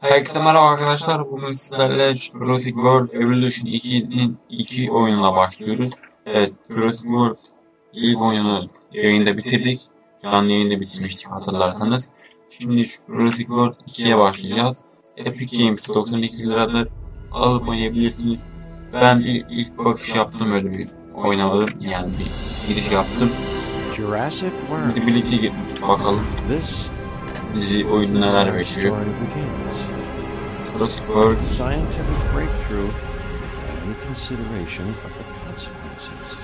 Herkese merhaba arkadaşlar. Bugün sizlerle Jurassic World Evolution 2'nin 2 oyununa başlıyoruz. Evet, Jurassic World ilk oyunu yayında bitirdik. Canlı yayında bitirmiştik hatırlarsanız. Şimdi Jurassic World 2'ye başlayacağız. Epic Games 92 liradır. Alıp oynayabilirsiniz. Ben ilk, ilk bakış yaptım öyle bir oynamadım. Yani bir giriş yaptım. Jurassic World. Şimdi birlikte bakalım This bizi oyun neler our bekliyor. World Scientific breakthrough without any consideration of the consequences.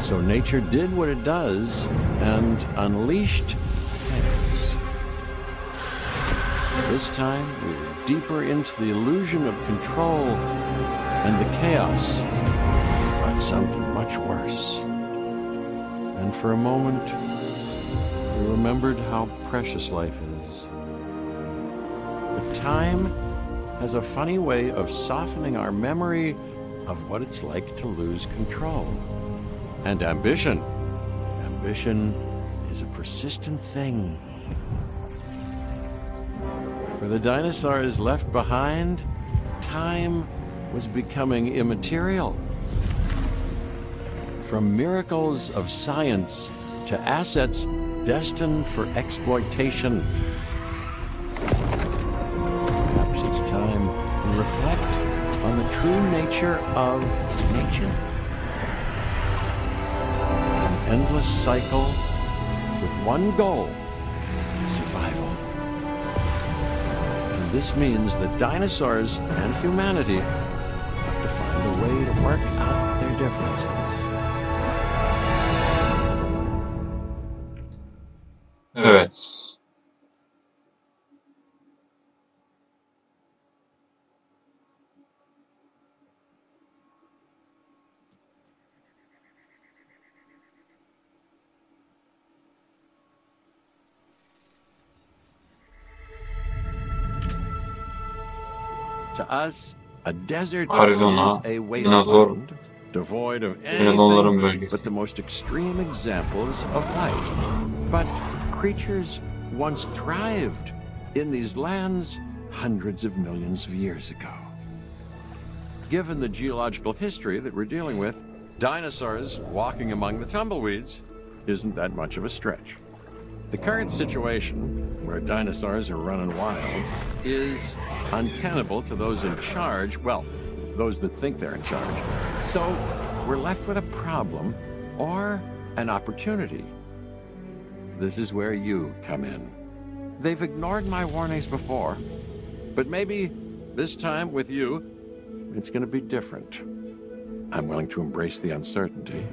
So nature did what it does and unleashed chaos. This time we were deeper into the illusion of control, and the chaos but something much worse. And for a moment, we remembered how precious life is. But time has a funny way of softening our memory of what it's like to lose control. And ambition. Ambition is a persistent thing. For the dinosaurs left behind, time was becoming immaterial. From miracles of science to assets destined for exploitation. Perhaps it's time we reflect on the true nature of nature. An endless cycle with one goal survival. And this means that dinosaurs and humanity have to find a way to work out their differences. Us, a desert Arizona, is a wasteland devoid of anything but the most extreme examples of life. But creatures once thrived in these lands hundreds of millions of years ago. Given the geological history that we're dealing with, dinosaurs walking among the tumbleweeds isn't that much of a stretch. The current situation, where dinosaurs are running wild, is untenable to those in charge, well, those that think they're in charge. So we're left with a problem or an opportunity. This is where you come in. They've ignored my warnings before, but maybe this time with you, it's going to be different. I'm willing to embrace the uncertainty.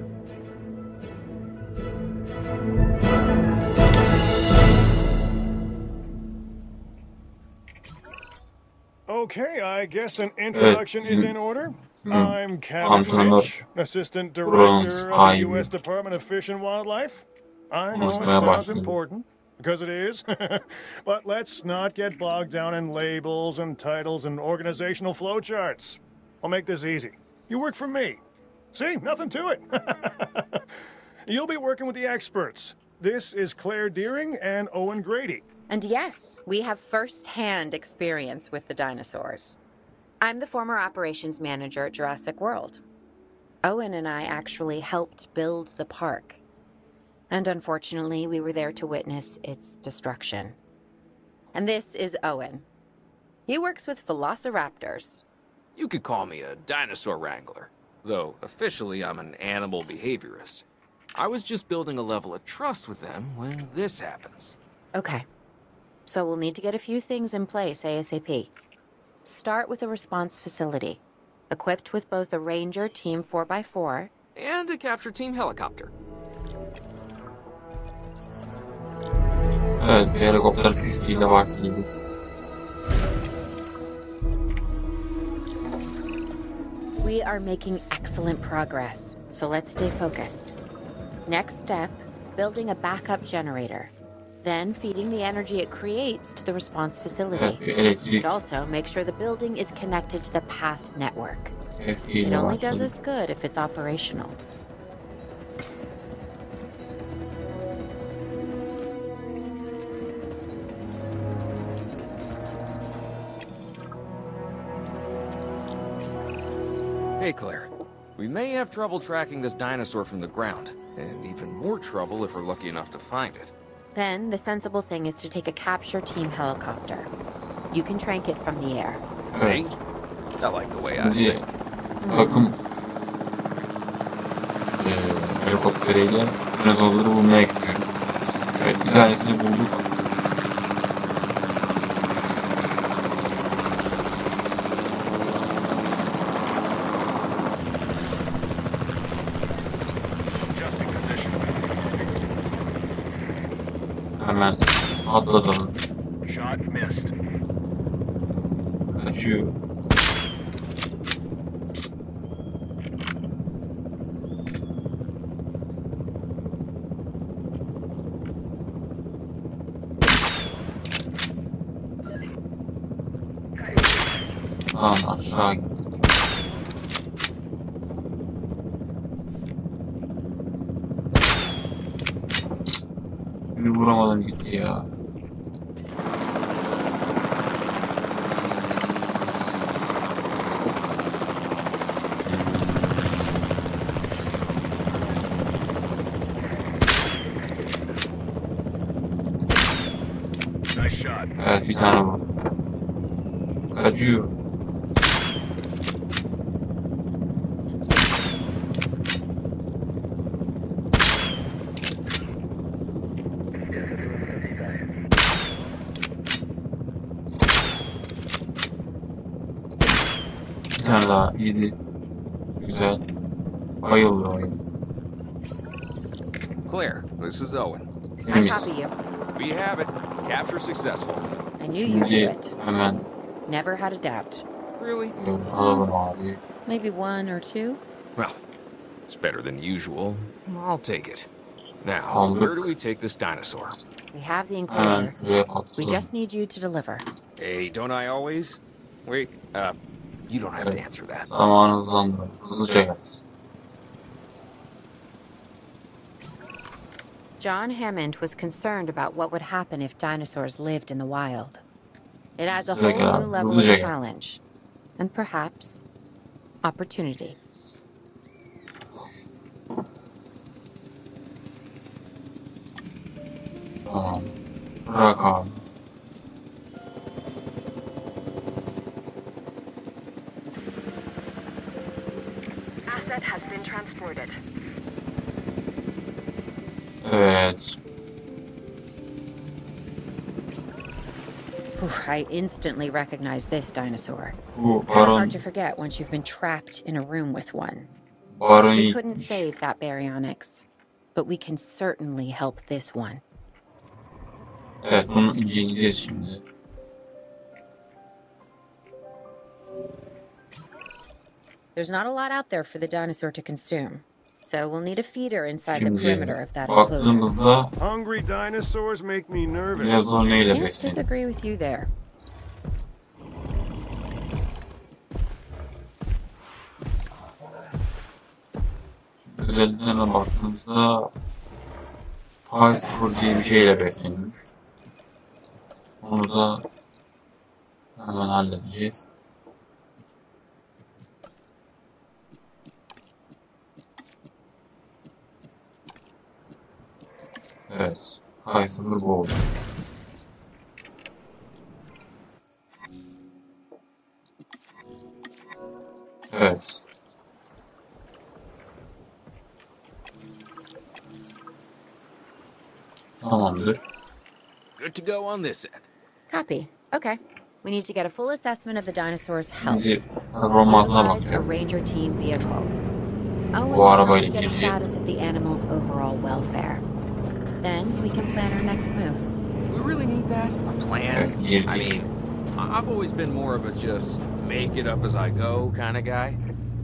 Okay, I guess an introduction is in order. I'm Kevin antrenör Fitch, Assistant Director of the. U.S. Department of Fish and Wildlife. I know it sounds important, because it is. but let's not get bogged down in labels and titles and organizational flowcharts. I'll make this easy. You work for me. See, nothing to it. You'll be working with the experts. This is Claire Dearing and Owen Grady. And yes, we have first hand experience with the dinosaurs. I'm the former operations manager at Jurassic World. Owen and I actually helped build the park. And unfortunately, we were there to witness its destruction. And this is Owen. He works with velociraptors. You could call me a dinosaur wrangler, though officially I'm an animal behaviorist. I was just building a level of trust with them when this happens. Okay. So we'll need to get a few things in place ASAP. Start with a response facility, equipped with both a Ranger Team 4x4 And a capture team helicopter. Uh, evet, bir helikopter pistiyle başlıyoruz. We are making excellent progress, so let's stay focused. Next step building a backup generator, then feeding the energy it creates to the response facility. It also makes sure the building is connected to the path network. It only does this good if it's operational. Hey, Claire. We may have trouble tracking this dinosaur from the ground, and even more trouble if we're lucky enough to find it. Then the sensible thing is to take a capture team helicopter. You can trank it from the air. See? Evet. I like the way I Şimdi think. takım eee helikopteriyle dinozorları bulmaya gidiyor. Evet bir tanesini bulduk. hemen atladım. Kaçıyor. Tamam aşağı tane daha yedi. Güzel. Bayıldı oyun. Claire, this is Owen. I Temiz. copy you. We have it. Capture successful. I knew you'd do Şimdi it. hemen Never had a doubt. Really? e, alalım abi. Maybe one or two? Well, it's better than usual. I'll take it. Now, Aldık. where do we take this dinosaur? We have the Hemen enclosure. şuraya We patlatalım. just need you to deliver. Hey, don't I always? Wait, uh, you don't have to answer that. Zamanı hızlandıralım. Hızlıca gelsin. John Hammond was concerned about what would happen if dinosaurs lived in the wild. It adds a whole gel new level of hızlıca challenge. And perhaps opportunity. Tamam. Bırak abi. Asset has been transported. Evet. I instantly recognize this dinosaur. Bu Kind of baron, hard to forget once you've been trapped in a room with one. baron We couldn't save that baryonyx, but we can certainly help this one. Evet bunu inceleyeceğiz şimdi. There's not a lot out there for the dinosaur to consume, so we'll need a feeder inside the perimeter of that enclosure. Hungry dinosaurs make me nervous. besleniyor? disagree with you there. Özelliklerine baktığımızda Pi 0 diye bir şeyle besleniyormuş. Onu da hemen halledeceğiz. Evet. Pi 0 bu oldu. Evet. Tamamdır. Good to go on this end. Copy. Okay. We need to get a full assessment of the dinosaur's health. Şimdi performansına Utilize a bakacağız. ranger team vehicle. Owen Bu arabayla will get status of the animal's overall welfare. Then we can plan our next move. We really need that? A plan? Evet, I mean, I- I've always been more of a just make it up as I go kind of guy.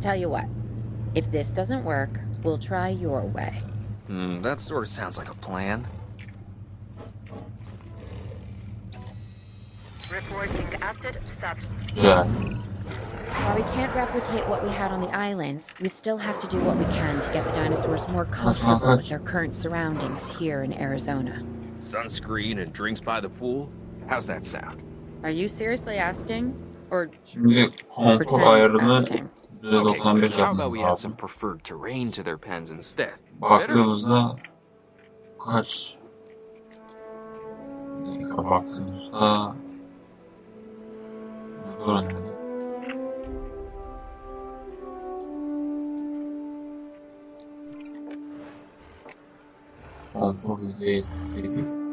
Tell you what, if this doesn't work, we'll try your way. Hmm, that sort of sounds like a plan. Reporting asset status. Güzel. While we can't replicate what we had on the islands, we still have to do what we can to get the dinosaurs more comfortable with their current surroundings here in Arizona. Sunscreen and drinks by the pool? How's that sound? Are you seriously asking? Or Şimdi konfor pretend ayarını asking? Okay, how about we add some preferred terrain to their pens instead? Baktığımızda kaç Bir dakika baktığımızda Durun. Konfor %78 Böyle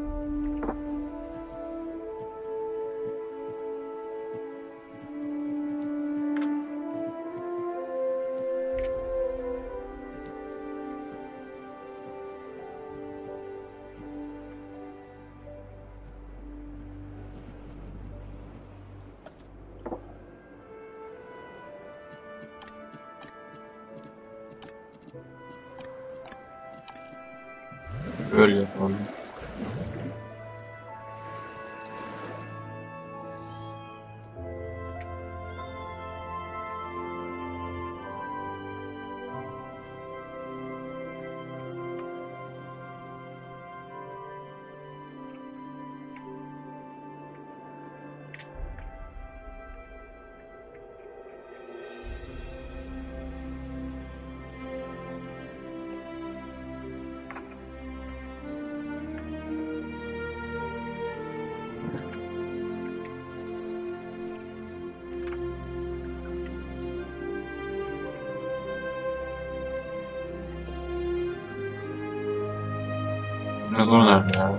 Ne konu nerede ya?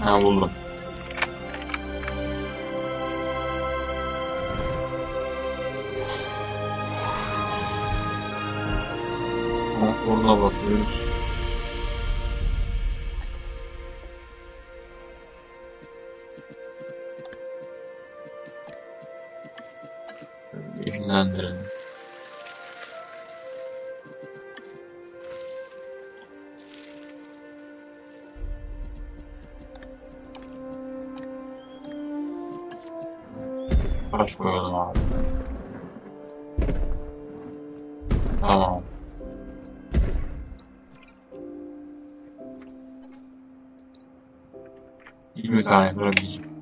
Ha buldum. ああ。イムさん、それは美人。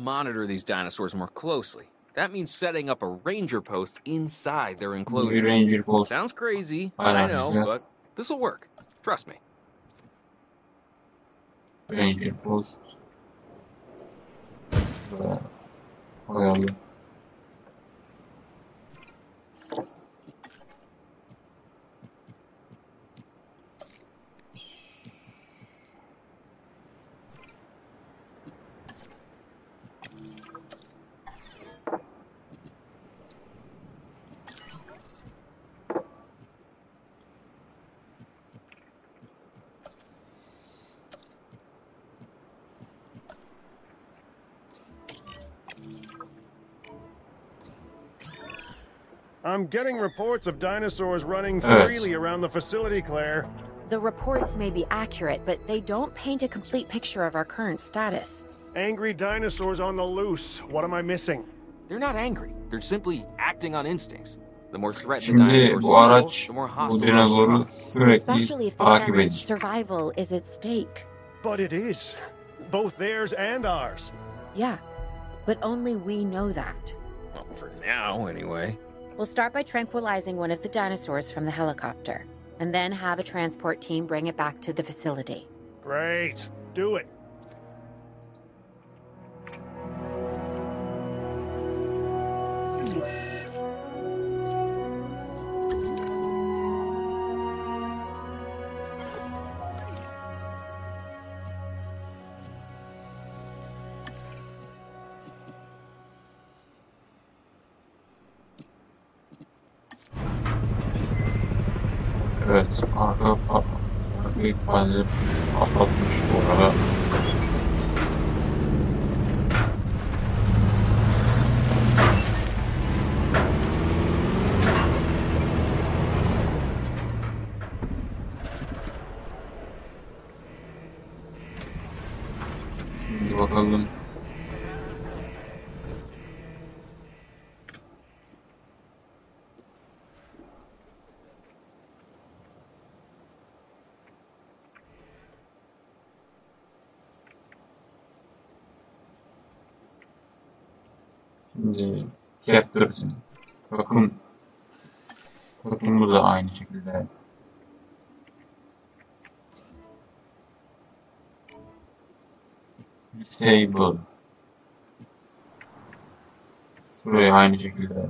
Monitor these dinosaurs more closely. That means setting up a ranger post inside their enclosure. ranger post. Sounds crazy, I know, but this'll work. Trust me. Ranger post. Uh, Şuraya I'm getting reports of dinosaurs running freely around the facility, Claire. The reports may be accurate, but they don't paint a complete picture of our current status. Angry dinosaurs on the loose. What am I missing? They're not angry. They're simply acting on instincts. The more threatened the Şimdi dinosaurs bu araç the more hostile they become. sürekli Especially if the takip edecek. survival is at stake. But it is. Both theirs and ours. Yeah, but only we know that. Well, for now, anyway. We'll start by tranquilizing one of the dinosaurs from the helicopter, and then have a transport team bring it back to the facility. Great. Do it. hani atlatmış dolara. Şimdi bakalım. Captain takım takımı da aynı şekilde. Disable. Şuraya aynı şekilde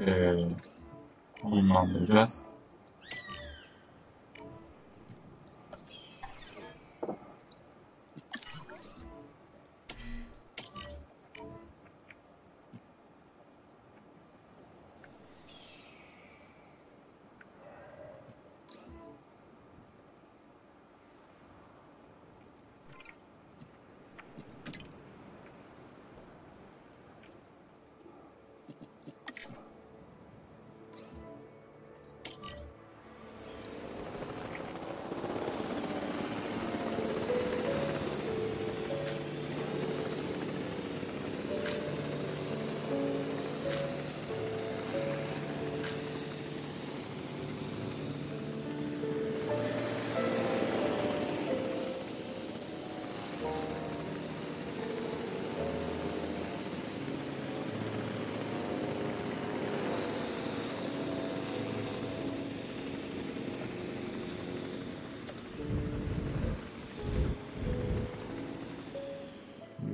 eee konumlandıracağız.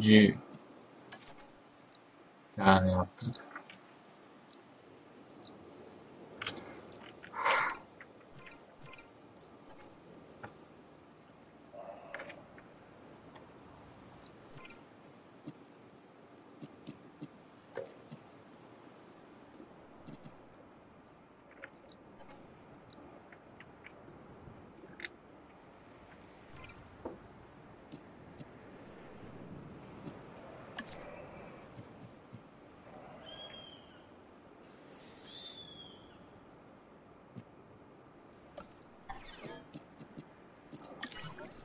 de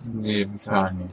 для описания.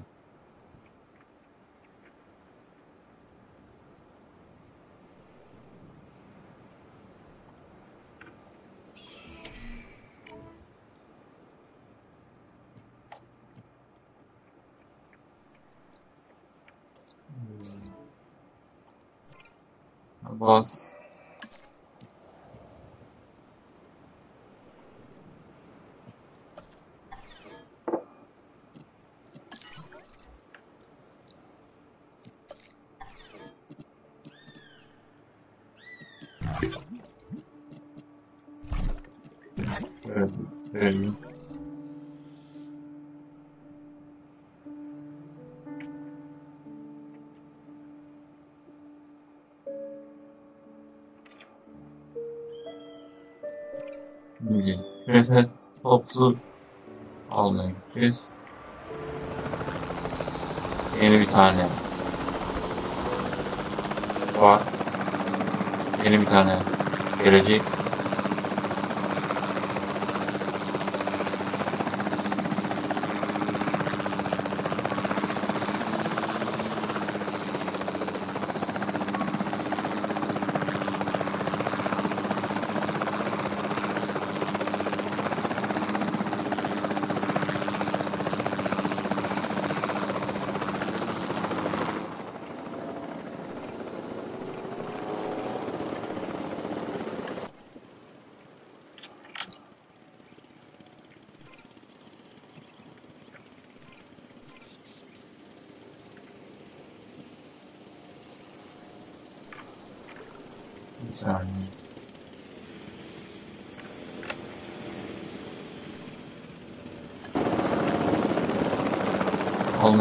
Küresel topsu almaya gideceğiz. Yeni bir tane var. Yeni bir tane gelecek.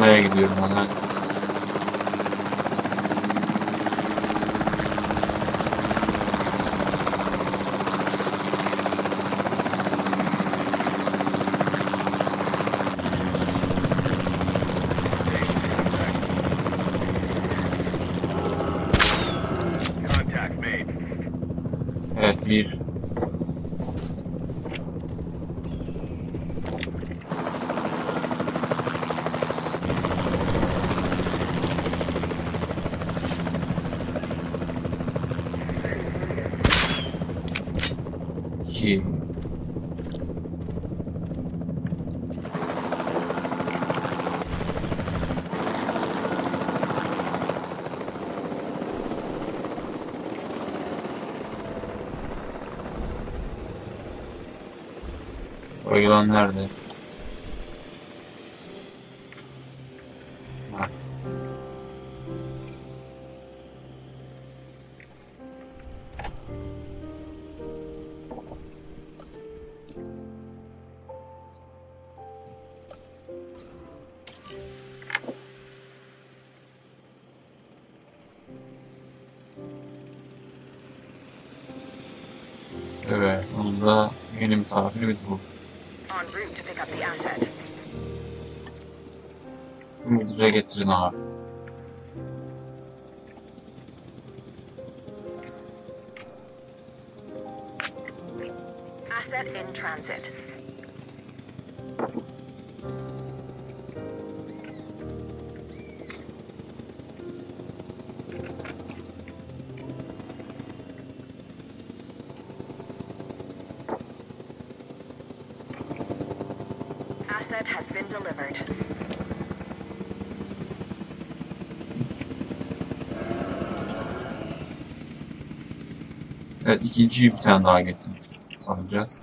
Kazmaya gidiyorum hemen. Evet bir Yılan nerede? Ha. Evet, onun da yeni misafirimiz bu pick. Bunu bize getirin abi. Asset has been delivered. Evet, ikinciyi bir tane daha getirmiş. Alacağız.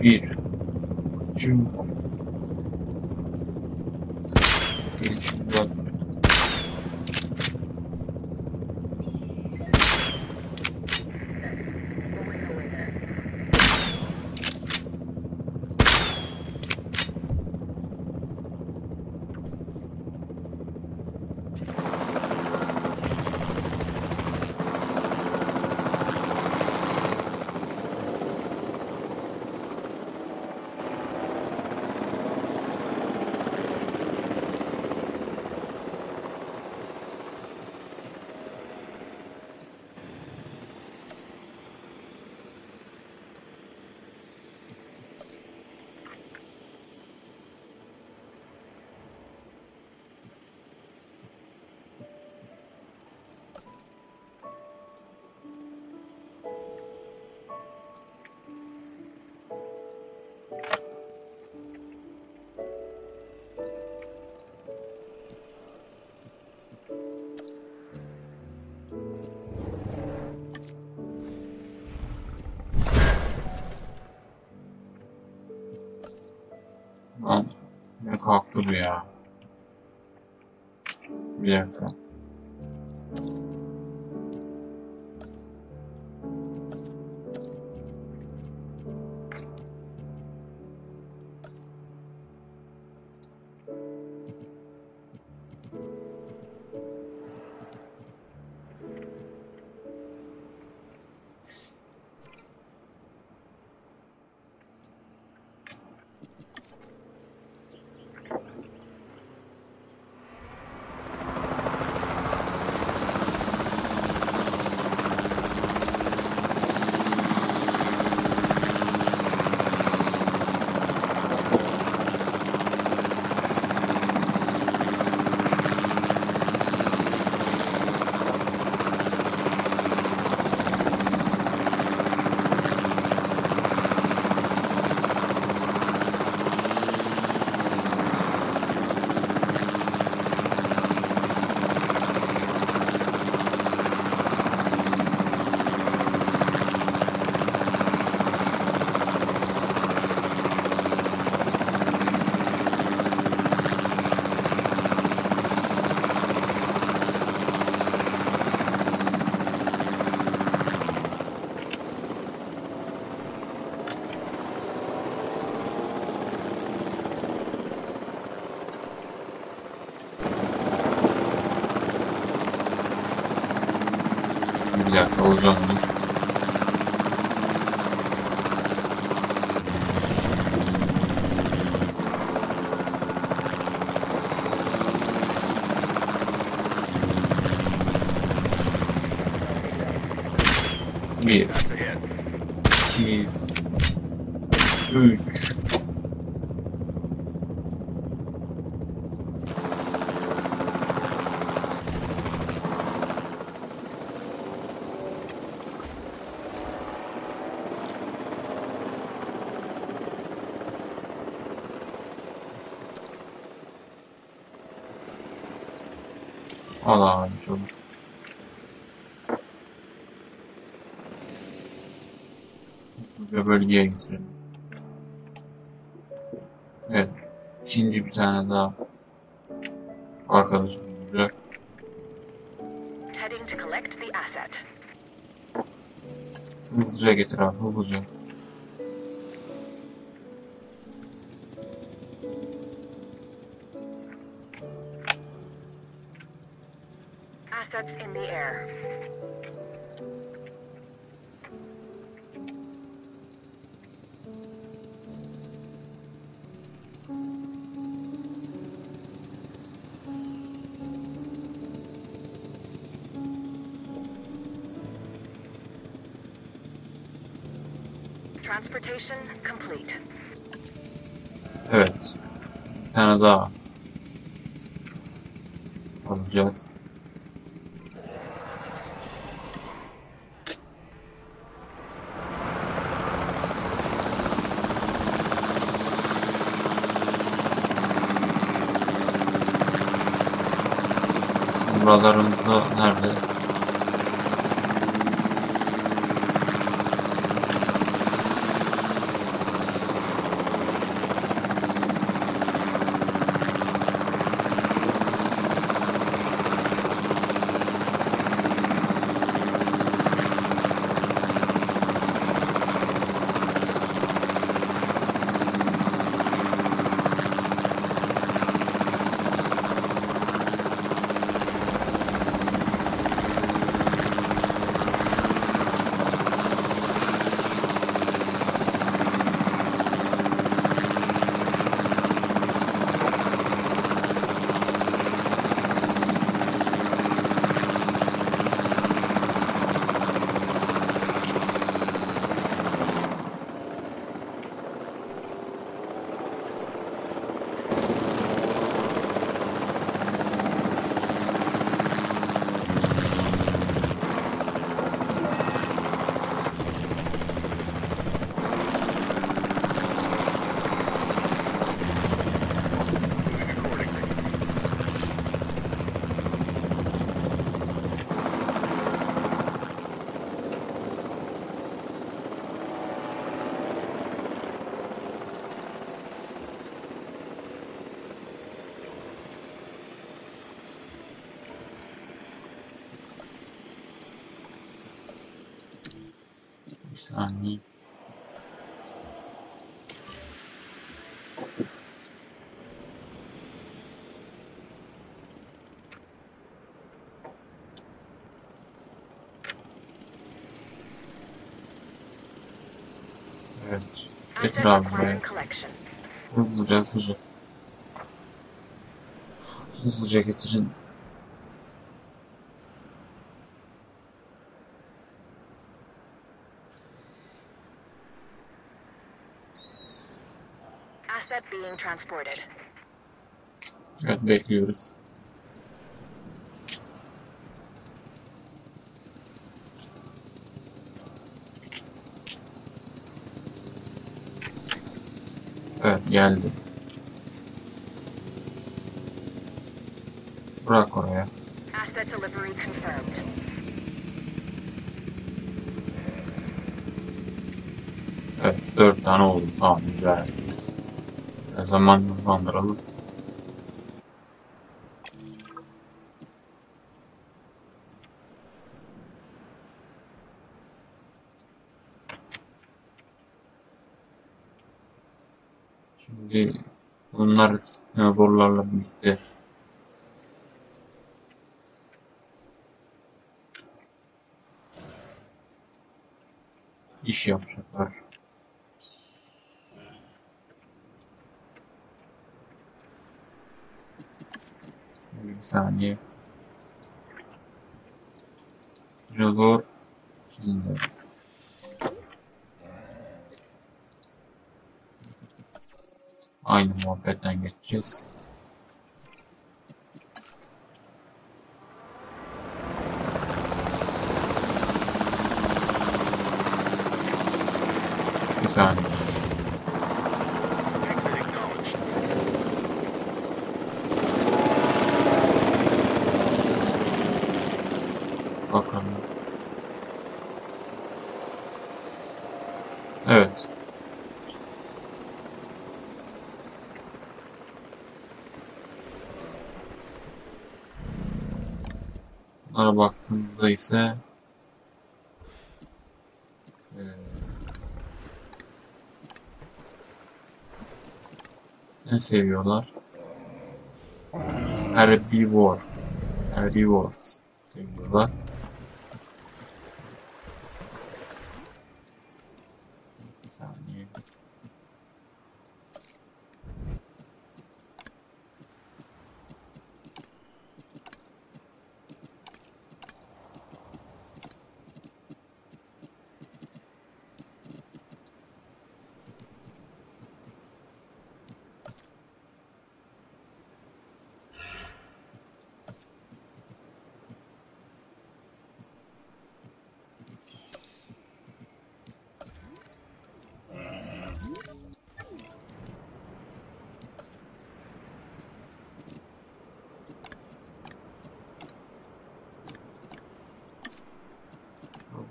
берег. Чубом. Или чубом. Lan ne kalktı bu ya? Bir dakika. 包装。Aa daha güzel olur. Hızlıca bölgeye gitmelim. Evet. İkinci bir tane daha arkadaşım olacak. Hızlıca getir abi hızlıca. Assets in the air. Transportation complete. Evet. Bir tane daha alacağız. Dağlarımızda nerede? Saniye. Evet. Getir abi buraya. Hızlıca hızlıca. Hızlıca getirin. Asset being transported. Evet bekliyoruz. Evet geldi. Bırak oraya. Asset delivery confirmed. Evet dört tane oldu. Tamam güzel. Zaman hızlandıralım. Şimdi bunlar e, borularla birlikte iş yapacaklar. Bir saniye. Zor. Şimdi. Aynı muhabbetten geçeceğiz. Bir saniye. Bakalım. Evet. Bunlara baktığımızda ise eee, ne seviyorlar? Herbivore. Herbivore seviyorlar.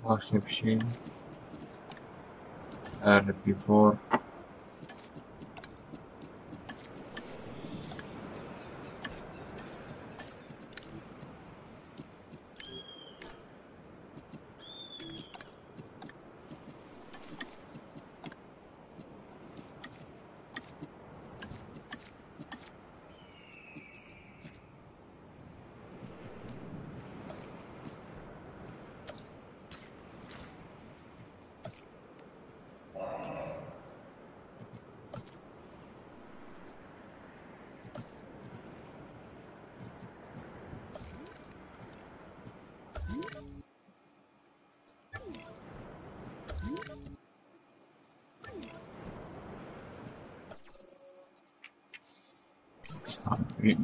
Başka bir şey. Herbivore.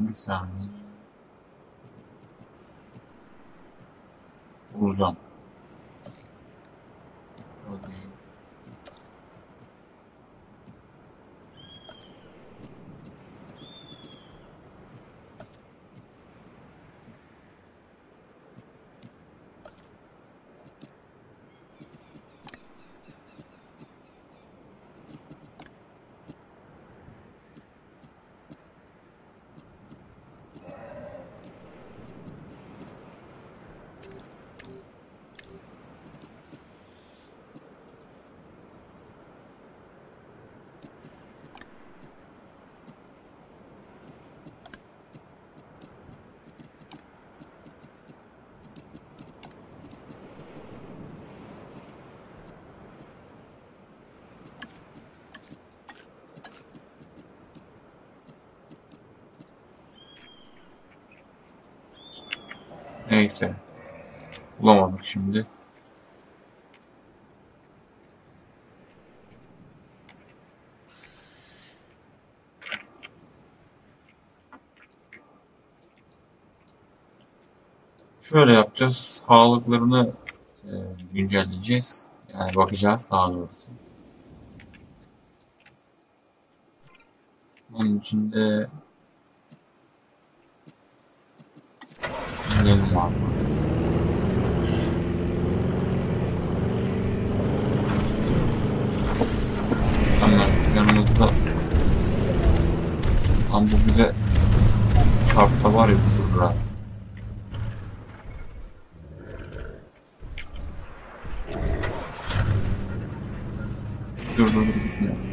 Bir saniye. Bulacağım. Neyse. Bulamadık şimdi. Şöyle yapacağız. Sağlıklarını e, güncelleyeceğiz. Yani bakacağız daha doğrusu. Onun için de Abi. Hemen yanımızda Tam bu bize çarpsa var ya bir ha. Dur dur dur gitmiyor.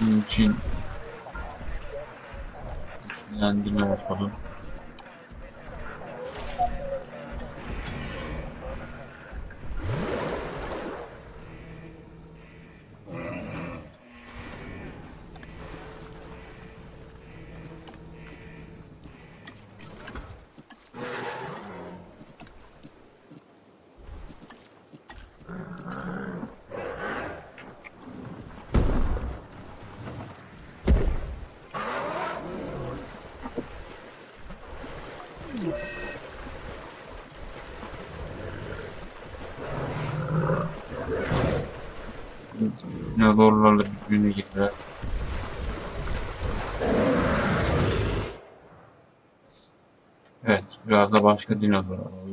mümkün. Düşünen bir ne yapalım. Dinozorlarla birbirine girdiler. Evet, biraz da başka dinozor alalım.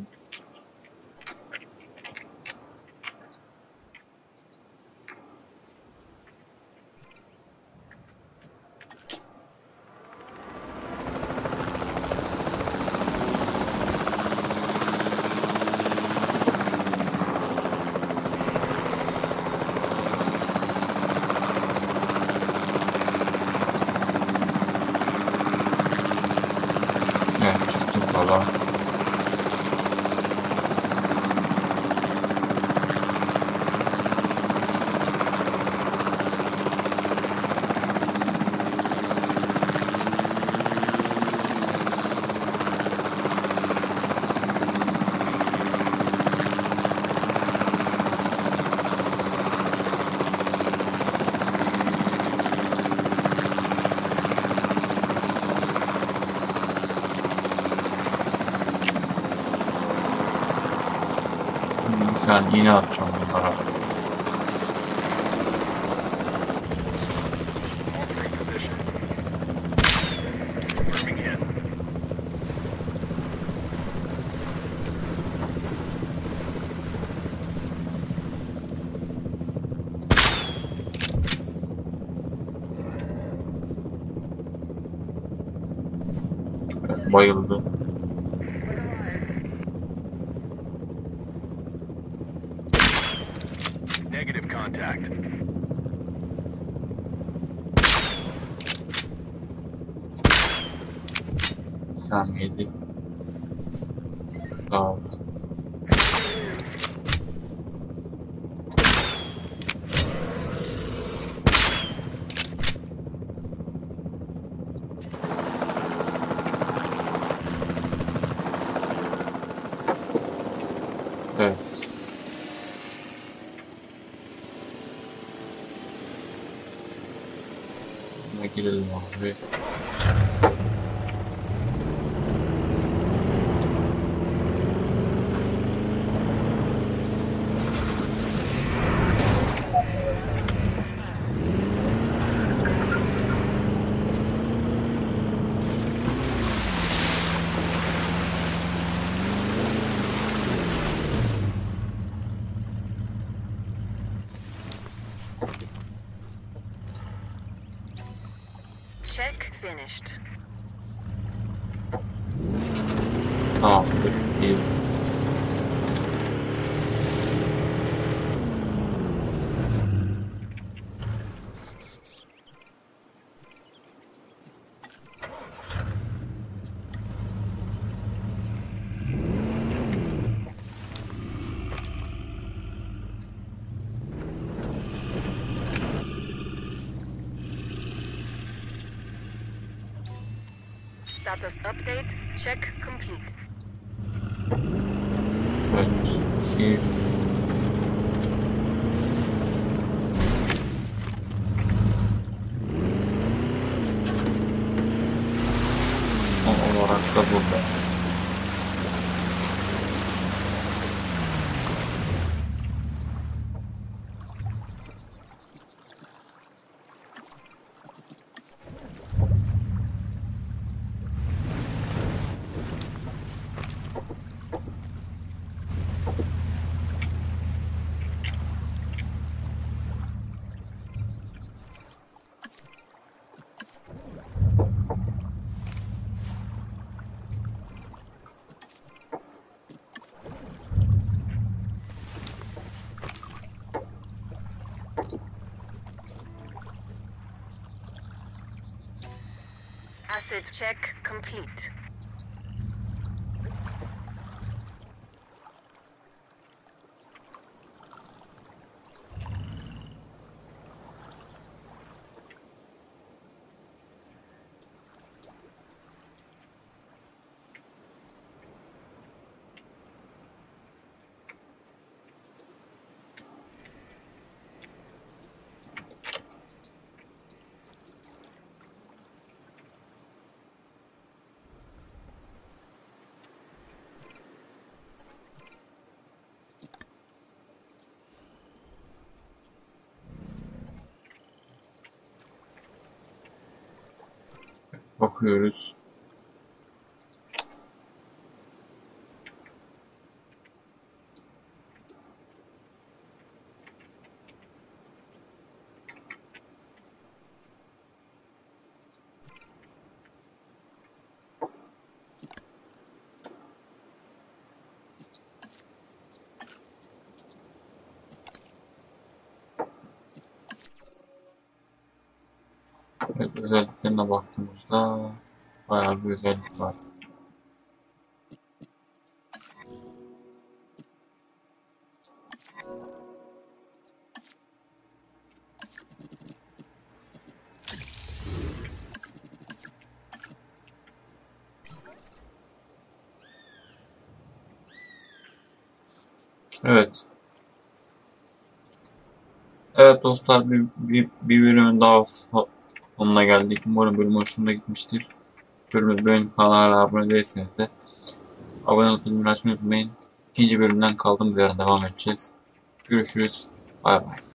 Saniye yine atacağım bunlara. qu'il est le. nicht. Status update. Check complete. Check complete. okuyoruz. Özelliklerine baktığımızda bayağı bir özellik var. Evet. Evet dostlar bir, bir, bir bölümün daha sonuna geldik. Umarım bölüm hoşuna gitmiştir. Bölümü beğenip kanala abone değilseniz de abone olup bildirimleri açmayı unutmayın. İkinci bölümden kaldığımız yerden devam edeceğiz. Görüşürüz. Bay bay.